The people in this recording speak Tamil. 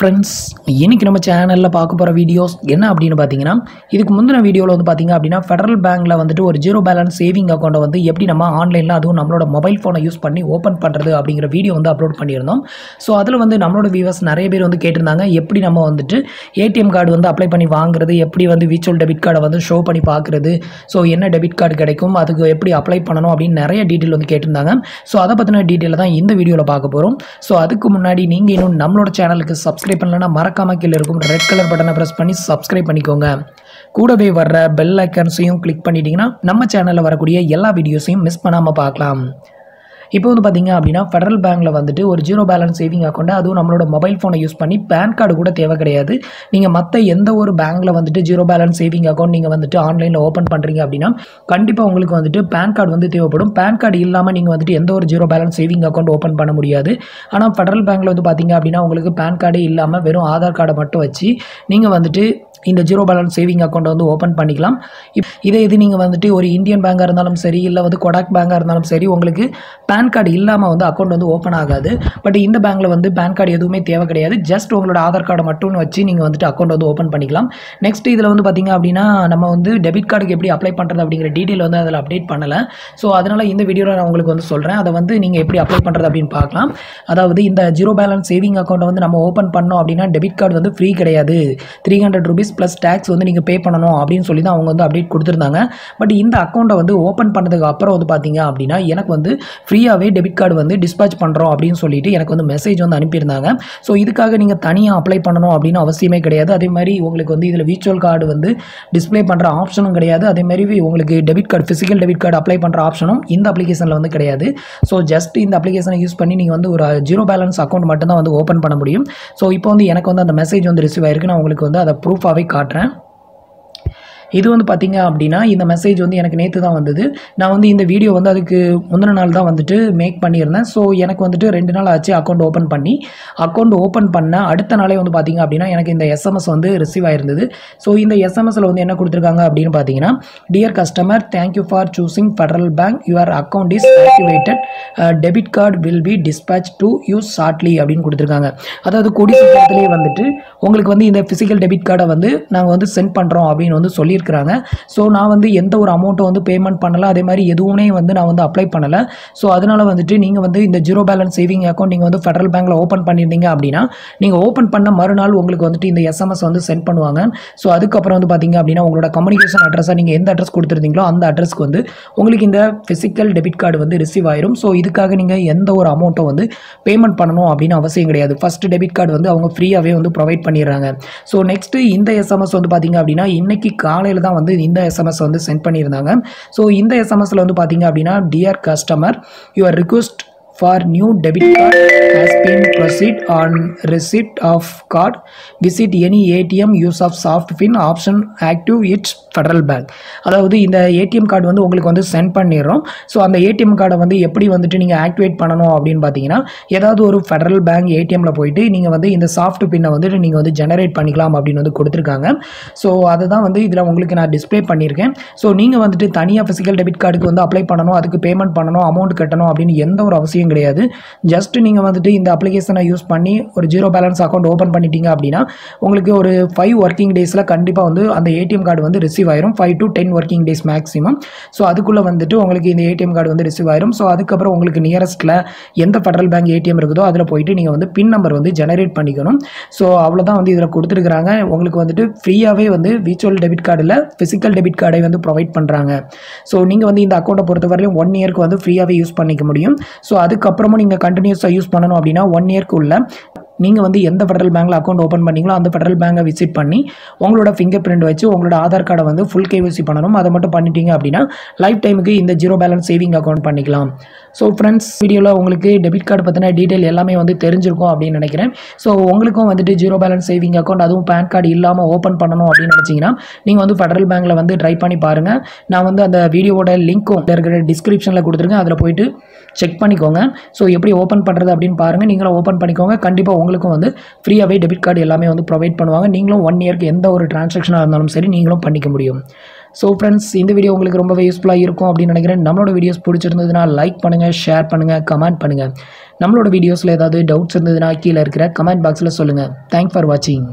ஃப்ரெண்ட்ஸ் இன்றைக்கி நம்ம சேனலில் பார்க்க போகிற வீடியோஸ் என்ன அப்படின்னு பார்த்தீங்கன்னா இதுக்கு முந்தின வீடியோவில் வந்து பார்த்தீங்க அப்படின்னா ஃபெடரல் பேங்க்கில் வந்துட்டு ஒரு ஜீரோ பேலன்ஸ் சேவிங் அக்கௌண்ட்டை வந்து எப்படி நம்ம ஆன்லைனில் அதுவும் நம்மளோட மொபைல் ஃபோனை யூஸ் பண்ணி ஓப்பன் பண்ணுறது அப்படிங்கிற வீடியோ வந்து அப்லோட் பண்ணியிருந்தோம். ஸோ அதில் வந்து நம்மளோட வியூவர்ஸ் நிறைய பேர் வந்து கேட்டிருந்தாங்க எப்படி நம்ம வந்துட்டு ஏடிஎம் கார்டு வந்து அப்ளை பண்ணி வாங்குறது எப்படி வந்து விர்ச்சுவல் டெபிட் கார்டை வந்து ஷோ பண்ணி பார்க்குறது ஸோ என்ன டெபிட் கார்டு கிடைக்கும் அதுக்கு எப்படி அப்ளை பண்ணணும் அப்படின்னு நிறைய டீட்டெயில் வந்து கேட்டிருந்தாங்க. ஸோ அதை பற்றின டீட்டெயில் தான் இந்த வீடியோவில் பார்க்க போகிறோம் ஸோ அதுக்கு முன்னாடி நீங்கள் இன்னும் நம்மளோட சேனலுக்கு சப்ஸ்கிரைப் பண்ணலன்னா மறக்காம கீழே இருக்கும் ரெட் கலர் பட்டனை ப்ரெஸ் பண்ணி சப்ஸ்கிரைப் பண்ணிக்கோங்க. கூடவே வர்ற பெல் ஐக்கன்ஸையும் கிளிக் பண்ணிட்டீங்கன்னா நம்ம சேனலில் வரக்கூடிய எல்லா வீடியோஸையும் மிஸ் பண்ணாமல் பார்க்கலாம். இப்போ வந்து பார்த்தீங்க அப்படின்னா ஃபெடரல் பேங்க்கில் வந்துட்டு ஒரு ஜீரோ பேலன்ஸ் சேவிங் அக்கௌண்ட் அதுவும் நம்மளோட மொபைல் ஃபோனை யூஸ் பண்ணி பேன் கார்டு கூட தேவை கிடையாது. நீங்கள் மற்ற எந்த ஒரு பேங்க்கில் வந்துட்டு ஜீரோ பேலன்ஸ் சேவிங் அக்கௌண்ட் நீங்கள் வந்துட்டு ஆன்லைனில் ஓப்பன் பண்ணுறீங்க அப்படின்னா கண்டிப்பாக உங்களுக்கு வந்துட்டு பேன் கார்டு வந்து தேவைப்படும். பேன் கார்டு இல்லாமல் நீங்கள் வந்துட்டு எந்த ஒரு zero balance saving account open பண்ண முடியாது. ஆனால் ஃபெடரல் பேங்க்கில் வந்து பார்த்தீங்க அப்படின்னா உங்களுக்கு பேன் கார்டே இல்லாமல் வெறும் ஆதார் கார்டை மட்டும் வச்சு நீங்கள் வந்துட்டு இந்த ஜீரோ பேலன்ஸ் சேவிங் அக்கௌண்ட்டை வந்து ஓப்பன் பண்ணிக்கலாம். இப் இதே இது நீங்கள் வந்துட்டு ஒரு இந்தியன் பேங்காக இருந்தாலும் சரி இல்லை வந்து கொடாக் பேங்காக இருந்தாலும் சரி உங்களுக்கு பேன் கார்டு இல்லாமல் வந்து அக்கௌண்ட் வந்து ஓப்பன் ஆகாது. பட் இந்த பேங்க்கில் வந்து பேன் கார்டு எதுவுமே தேவை கிடையாது. ஜஸ்ட் உங்களோட ஆதார் கார்டை மட்டும் வச்சு நீங்கள் வந்துட்டு அக்கௌண்ட் வந்து ஓப்பன் பண்ணிக்கலாம். நெக்ஸ்ட் இதில் வந்து பார்த்தீங்க அப்படின்னா நம்ம வந்து டெபிட் கார்டுக்கு எப்படி அப்ளை பண்ணுறது அப்படிங்கிற டீட்டெயில் வந்து அதில் அப்டேட் பண்ணலை. ஸோ அதனால் இந்த வீடியோவில் நான் உங்களுக்கு வந்து சொல்கிறேன் அதை வந்து நீங்கள் எப்படி அப்ளை பண்ணுறது அப்படின்னு பார்க்கலாம். அதாவது இந்த ஜீரோ பேலன்ஸ் சேவிங் அக்கௌண்ட்டை வந்து நம்ம ஓப்பன் பண்ணோம் அப்படின்னா டெபிட் கார்டு வந்து ஃப்ரீ கிடையாது. Three hundred rupees plus tax வந்து நீங்கள் பே பண்ணணும் அப்படின்னு சொல்லி தான் அவங்க வந்து அப்டேட் கொடுத்துருந்தாங்க. பட் இந்த அக்கௌண்ட்டை வந்து ஓப்பன் பண்ணதுக்கு அப்புறம் வந்து பார்த்தீங்க அப்படின்னா எனக்கு வந்து ஃப்ரீயாகவே டெபிட் கார்டு வந்து டிஸ்பேச் பண்ணுறோம் அப்படின்னு சொல்லிட்டு எனக்கு வந்து மெசேஜ் வந்து அனுப்பியிருந்தாங்க. ஸோ இதுக்காக நீங்கள் தனியாக அப்ளை பண்ணணும் அப்படின்னு அவசியமே கிடையாது. அதே மாதிரி உங்களுக்கு வந்து இதில் விர்ச்சுவல் கார்டு வந்து டிஸ்ப்ளே பண்ணுற ஆப்ஷனும் கிடையாது. அதே மாதிரி உங்களுக்கு debit card physical debit card apply பண்ணுற ஆப்ஷனும் இந்த அப்ளிகேஷனில் வந்து கிடையாது. ஸோ ஜஸ்ட் இந்த அப்ளிகேஷனை யூஸ் பண்ணி நீங்கள் வந்து ஒரு ஜீரோ பேலன்ஸ் அக்கௌண்ட் மட்டும்தான் வந்து ஓப்பன் பண்ண முடியும். ஸோ இப்போ வந்து எனக்கு வந்து அந்த மெசேஜ் வந்து ரிசீவ் ஆயிருக்கு. நான் உங்களுக்கு வந்து அதை ப்ரூஃபாகவே भी काट रहे हैं இது வந்து பார்த்திங்க அப்படின்னா இந்த மெசேஜ் வந்து எனக்கு நேற்று தான் வந்தது. நான் வந்து இந்த வீடியோ வந்து அதுக்கு முந்தின நாள் தான் வந்துட்டு மேக் பண்ணியிருந்தேன். ஸோ எனக்கு வந்துட்டு ரெண்டு நாள் ஆச்சு அக்கௌண்ட் ஓப்பன் பண்ணி. அக்கௌண்ட் ஓப்பன் பண்ண அடுத்த நாளே வந்து பார்த்தீங்க அப்படின்னா எனக்கு இந்த எஸ்எம்எஸ் வந்து ரிசீவ் ஆயிருந்தது. ஸோ இந்த எஸ்எம்எஸில் வந்து என்ன கொடுத்துருக்காங்க அப்படின்னு பார்த்தீங்கன்னா dear customer thank you for choosing Federal Bank your account is activated debit card will be dispatch to use shortly அப்படின்னு கொடுத்துருக்காங்க. அதாவது கொடி சீக்கிரத்திலே வந்துட்டு உங்களுக்கு வந்து இந்த ஃபிசிக்கல் டெபிட் கார்டை வந்து நாங்கள் வந்து சென்ட் பண்ணுறோம் அப்படின்னு வந்து சொல்லி சொல்லியிருக்கிறாங்க. ஸோ நான் வந்து எந்த ஒரு அமௌண்ட்டை வந்து பேமெண்ட் பண்ணலை. அதே மாதிரி எதுவுமே வந்து நான் வந்து அப்ளை பண்ணலை. ஸோ அதனால் வந்துட்டு நீங்கள் வந்து இந்த ஜீரோ பேலன்ஸ் சேவிங் அக்கௌண்ட் நீங்கள் வந்து ஃபெடரல் பேங்க்கில் ஓப்பன் பண்ணியிருந்தீங்க அப்படின்னா நீங்கள் ஓப்பன் பண்ண மறுநாள் உங்களுக்கு வந்துட்டு இந்த எஸ்எம்எஸ் வந்து சென்ட் பண்ணுவாங்க. ஸோ அதுக்கப்புறம் வந்து பார்த்தீங்க அப்படின்னா உங்களோட கம்யூனிகேஷன் அட்ரஸை நீங்கள் எந்த அட்ரஸ் கொடுத்துருந்தீங்களோ அந்த அட்ரஸ்க்கு வந்து உங்களுக்கு இந்த ஃபிசிக்கல் டெபிட் கார்டு வந்து ரிசீவ் ஆயிரும். ஸோ இதுக்காக நீங்கள் எந்த ஒரு அமௌண்ட்டை வந்து பேமெண்ட் பண்ணணும் அப்படின்னு அவசியம் கிடையாது. ஃபஸ்ட் டெபிட் கார்டு வந்து அவங்க ஃப்ரீயாகவே வந்து ப்ரொவைட் பண்ணிடுறாங்க. ஸோ நெக்ஸ்ட்டு இந்த எஸ்எம்எஸ் வந்து பார்த்தீங்க அப்படின்னா இன்றைக்கி காலை காலையில் தான் வந்து இந்த எஸ்எம்எஸ் வந்து சென்ட் பண்ணியிருந்தாங்க. ஸோ இந்த எஸ்எம்எஸில் வந்து பார்த்தீங்க அப்படின்னா dear customer your request for new debit card has been proceed on receipt of card visit any ATM use of soft pin option active it's Federal Bank அதாவது இந்த ஏடிஎம் கார்டு வந்து உங்களுக்கு வந்து சென்ட் பண்ணிடுறோம். ஸோ அந்த ஏடிஎம் கார்டை வந்து எப்படி வந்துட்டு நீங்கள் ஆக்டிவேட் பண்ணணும் அப்படின்னு பார்த்தீங்கன்னா ஏதாவது ஒரு ஃபெடரல் பேங்க் ஏடிஎம்மில் போயிட்டு நீங்கள் வந்து இந்த சாஃப்ட் பின்னை வந்துட்டு நீங்கள் வந்து ஜெனரேட் பண்ணிக்கலாம் அப்படின்னு வந்து கொடுத்துருக்காங்க. ஸோ அதை தான் வந்து இதில் உங்களுக்கு நான் டிஸ்ப்ளே பண்ணியிருக்கேன். ஸோ நீங்கள் வந்துட்டு தனியாக ஃபிசிக்கல் டெபிட் கார்டுக்கு வந்து அப்ளை பண்ணணும் அதுக்கு பேமெண்ட் பண்ணணும் அமௌண்ட் கட்டணும் அப்படின்னு எந்த ஒரு அவசியம் கிடையாது. ஜஸ்ட் நீங்கள் வந்துட்டு இந்த அப்ளிகேஷனை யூஸ் பண்ணி ஒரு ஜீரோ பேலன்ஸ் அக்கௌண்ட் ஓப்பன் பண்ணிட்டீங்க அப்படின்னா உங்களுக்கு ஒரு ஃபைவ் ஒர்க்கிங் டேஸில் கண்டிப்பாக வந்து அந்த ஏடிஎம் கார்டு வந்து ரிசீவ் ஆயிரும். Five to ten working days maximum so அதுக்குள்ளே வந்துட்டு உங்களுக்கு இந்த ஏடிஎம் கார்டு வந்து ரிசீவ் ஆயிரும். ஸோ அதுக்கப்புறம் உங்களுக்கு நியரஸ்ட்டில் எந்த ஃபெடரல் பேங்க் ஏடிஎம் இருக்குதோ அதில் போயிட்டு நீங்கள் வந்து பின் நம்பர் வந்து ஜெனரேட் பண்ணிக்கணும். ஸோ அவ்வளோதான் வந்து இதில் கொடுத்துருக்குறாங்க. உங்களுக்கு வந்துட்டு ஃப்ரீயாகவே வந்து விர்ச்சுவல் டெபிட் கார்டில் ஃபிசிக்கல் டெபிட் கார்டை வந்து ப்ரொவைட் பண்ணுறாங்க ஸோ நீங்கள் வந்து இந்த அக்கௌண்ட்டை பொறுத்தவரையிலும் ஒன் இயர்க்கு வந்து ஃப்ரீயாகவே யூஸ் பண்ணிக்க முடியும். ஸோ அதுக்கப்புறமும் நீங்கள் கண்டினியூஸாக யூஸ் பண்ணணும் அப்படின்னா ஒன் இயர்க்குள்ள நீங்கள் வந்து எந்த ஃபெடரல் பேங்க்கில் அக்கௌண்ட் ஓப்பன் பண்ணீங்களோ அந்த ஃபெடரல் பேங்கை விசிட் பண்ணி உங்களோட ஃபிங்கர் பிரிண்ட் வச்சு உங்களோட ஆதார் கார்டை வந்து ஃபுல் கேவிசி பண்ணணும். அதை மட்டும் பண்ணிட்டீங்க அப்படின்னா லைஃப் டைமுக்கு இந்த ஜீரோ பேலன்ஸ் சேவிங் அக்கௌண்ட் பண்ணிக்கலாம். ஸோ ஃப்ரெண்ட்ஸ் வீடியோவில் உங்களுக்கு டெபிட் கார்டு பற்றின டீட்டெயில் எல்லாமே வந்து தெரிஞ்சிருக்கும் அப்படின்னு நினைக்கிறேன். ஸோ உங்களுக்கும் வந்துட்டு ஜீரோ பேலன்ஸ் சேவிங் அக்கௌண்ட் அதுவும் பேன் கார்டு இல்லாமல் ஓப்பன் பண்ணணும் அப்படின்னு நினச்சிங்கன்னா நீங்கள் வந்து ஃபெடரல் பேங்க்கில் வந்து ட்ரை பண்ணி பாருங்கள் நான் வந்து அந்த வீடியோவோட லிங்க்கும் இருக்கிற டிஸ்கிரிப்ஷனில் கொடுத்துருக்கேன். அதில் போயிட்டு செக் பண்ணிக்கோங்க. ஸோ எப்படி ஓப்பன் பண்ணுறது அப்படின்னு பாருங்கள் நீங்களும் ஓப்பன் பண்ணிக்கோங்க. கண்டிப்பாக அவங்களுக்கும் வந்து ஃப்ரீயாகவே டெபிட் கார்டு எல்லாமே வந்து ப்ரொவைட் பண்ணுவாங்க. நீங்களும் ஒன் இயர்க்கு எந்த ஒரு டிரான்சாக்ஷனாக இருந்தாலும் சரி நீங்களும் பண்ணிக்க முடியும். ஸோ ஃப்ரெண்ட்ஸ் இந்த வீடியோ உங்களுக்கு ரொம்பவே யூஸ்ஃபுல்லாக இருக்கும் அப்படின்னு நினைக்கிறேன். நம்மளோட வீடியோஸ் பிடிச்சிருந்ததுன்னா லைக் பண்ணுங்கள் ஷேர் பண்ணுங்கள் கமெண்ட் பண்ணுங்கள் நம்மளோட வீடியோஸில் ஏதாவது டவுட்ஸ் இருந்ததுன்னா கீழே இருக்கிற கமெண்ட் பாக்ஸில் சொல்லுங்கள் தேங்க்ஸ் ஃபார் வாட்சிங்